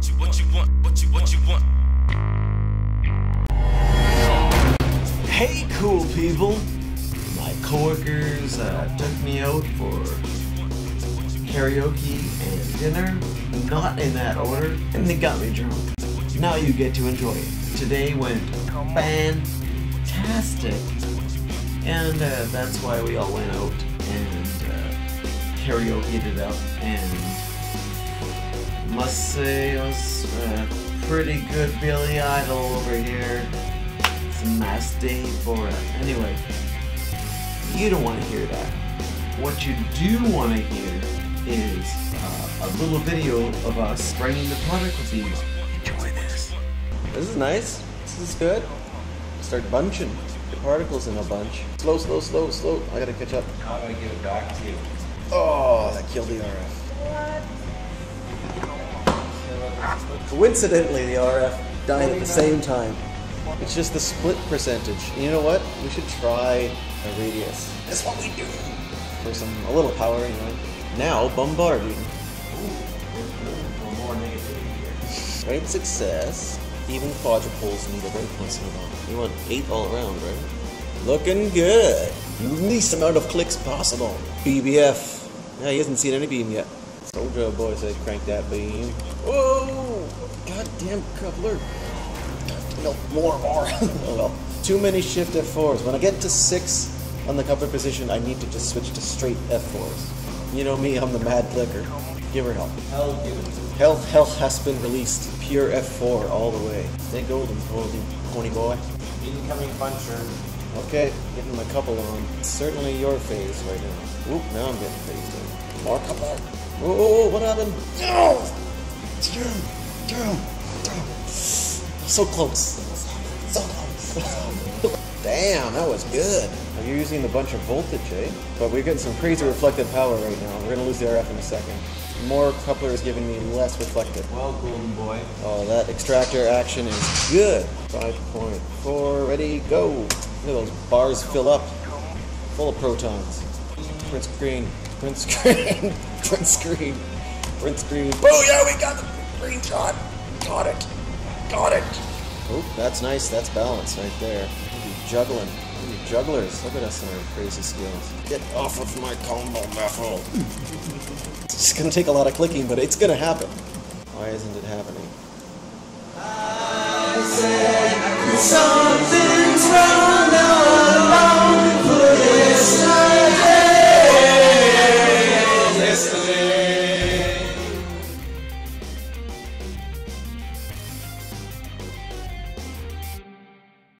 What you what you want? What you what you want? Hey, cool people! My coworkers uh, took me out for karaoke and dinner, not in that order, and they got me drunk. Now you get to enjoy it. Today went fantastic, and uh, that's why we all went out and uh, karaokeed it up. And must say, it was a pretty good Billy Idol over here. It's a nice day for it. Anyway, you don't want to hear that. What you do want to hear is uh, a little video of us bringing the particle beam up. Enjoy this. This is nice. This is good. Start bunching the particles in a bunch. Slow, slow, slow, slow. I gotta catch up. How do I give it back to you? Oh, that killed the RF. Coincidentally, the RF died at the same time. It's just the split percentage. You know what? We should try a radius. That's what we do. For some a little power, anyway. Now bombarding. More negativity here. Great success. Even quadruples need a break once in a while. You want eight all around, right? Looking good. Least amount of clicks possible. BBF. Yeah, he hasn't seen any beam yet. Soldier boy said crank that beam. Whoa! Goddamn coupler. No, more, more. oh well. Too many shift F4s. When I get to six on the coupler position, I need to just switch to straight F4s. You know me, I'm the mad clicker. Give her help. Hell, give it. Health, health has been released. Pure F4 all the way. Stay golden, golden, pony boy. Incoming puncher. Okay, getting my couple on. Certainly your phase right now. Oop, now I'm getting phased in. More couple. Whoa, whoa, whoa, what happened? Oh! So close. So close. Damn, that was good. Now, You're using a bunch of voltage, eh? But we're getting some crazy reflective power right now. We're gonna lose the RF in a second. More coupler is giving me less reflected. Well, golden boy. Oh, that extractor action is good. 5.4, ready, go. Look at those bars fill up. Full of protons. Print screen, print screen, print screen, print screen. Oh yeah, we got the green shot. Got it. Got it. Oh, that's nice. That's balance right there. Look at you juggling. Look at you jugglers. Look at us and our crazy skills. Get off of my combo muffle. it's gonna take a lot of clicking, but it's gonna happen. Why isn't it happening? Something's wrong.